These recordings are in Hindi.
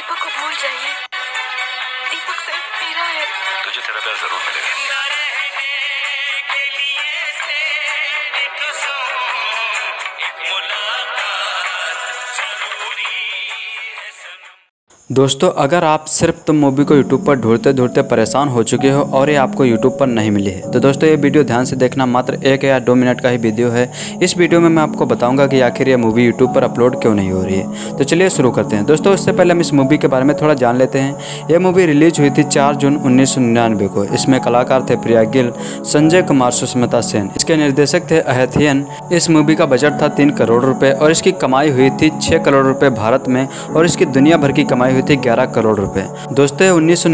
दीपक को भूल जाइए। दीपक सिर्फ़ मेरा है। तुझे तेरा प्यार ज़रूर मिलेगा। दोस्तों, अगर आप सिर्फ़ तुम मूवी को यूट्यूब पर ढूंढते ढूंढते परेशान हो चुके हो और ये आपको यूट्यूब पर नहीं मिली है तो दोस्तों, ये वीडियो ध्यान से देखना मात्र एक या दो मिनट का ही वीडियो है। इस वीडियो में मैं आपको बताऊँगा कि आखिर ये मूवी यूट्यूब पर अपलोड क्यों नहीं हो रही है। तो चलिए शुरू करते हैं। दोस्तों, उससे पहले हम इस मूवी के बारे में थोड़ा जान लेते हैं। ये मूवी रिलीज़ हुई थी चार जून उन्नीस सौ निन्यानवे को। इसमें कलाकार थे प्रिया गिल, संजय कुमार, सुष्मिता सेन। इसके निर्देशक थे अहथियन इस मूवी का बजट था तीन करोड़ रुपए और इसकी कमाई हुई थी छः करोड़ रुपए भारत में और इसकी दुनिया भर की कमाई हुई थी ग्यारह करोड़ रुपए। दोस्तों, ये उन्नीस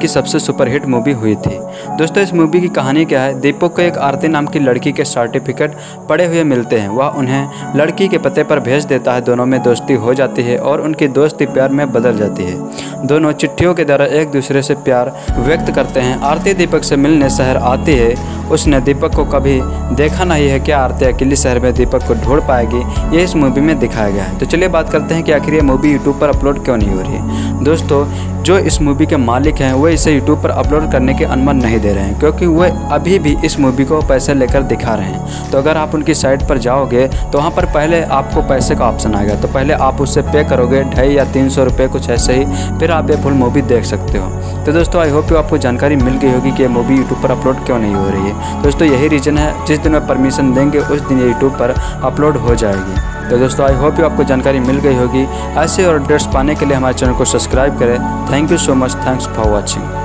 की सबसे सुपरहिट मूवी हुई थी। दोस्तों, इस मूवी की कहानी क्या है? दीपक को एक आरती नाम की लड़की के सर्टिफिकेट पड़े हुए मिलते हैं। वह उन्हें लड़की के पते पर भेज देता है। दोनों में दोस्ती हो जाती है और उनकी दोस्ती प्यार में बदल जाती है। दोनों चिट्ठियों के द्वारा एक दूसरे से प्यार व्यक्त करते हैं। आरती दीपक से मिलने शहर आती है। उसने दीपक को कभी देखा नहीं है। क्या आरती अकेली शहर में दीपक को ढूंढ पाएगी? ये इस मूवी में दिखाया गया है। तो चलिए बात करते हैं कि आखिर ये मूवी यूट्यूब पर अपलोड क्यों नहीं हो रही है? दोस्तों, जो इस मूवी के मालिक हैं, वो इसे यूट्यूब पर अपलोड करने की अनुमति नहीं दे रहे हैं, क्योंकि वो अभी भी इस मूवी को पैसे लेकर दिखा रहे हैं। तो अगर आप उनकी साइट पर जाओगे तो वहाँ पर पहले आपको पैसे का ऑप्शन आएगा। तो पहले आप उससे पे करोगे, ढाई या तीन सौ रुपये कुछ ऐसे ही, फिर आप ये फुल मूवी देख सकते हो। तो दोस्तों आई होप आपको जानकारी मिल गई होगी कि ये मूवी यूट्यूब पर अपलोड क्यों नहीं हो रही है। दोस्तों, यही रीज़न है, जिस दिन में परमिशन देंगे, उस दिन ये यूट्यूब पर अपलोड हो जाएगी। तो दोस्तों आई होप यू आपको जानकारी मिल गई होगी। ऐसे और अपडेट्स पाने के लिए हमारे चैनल को सब्सक्राइब करें। Thank you so much thanks for watching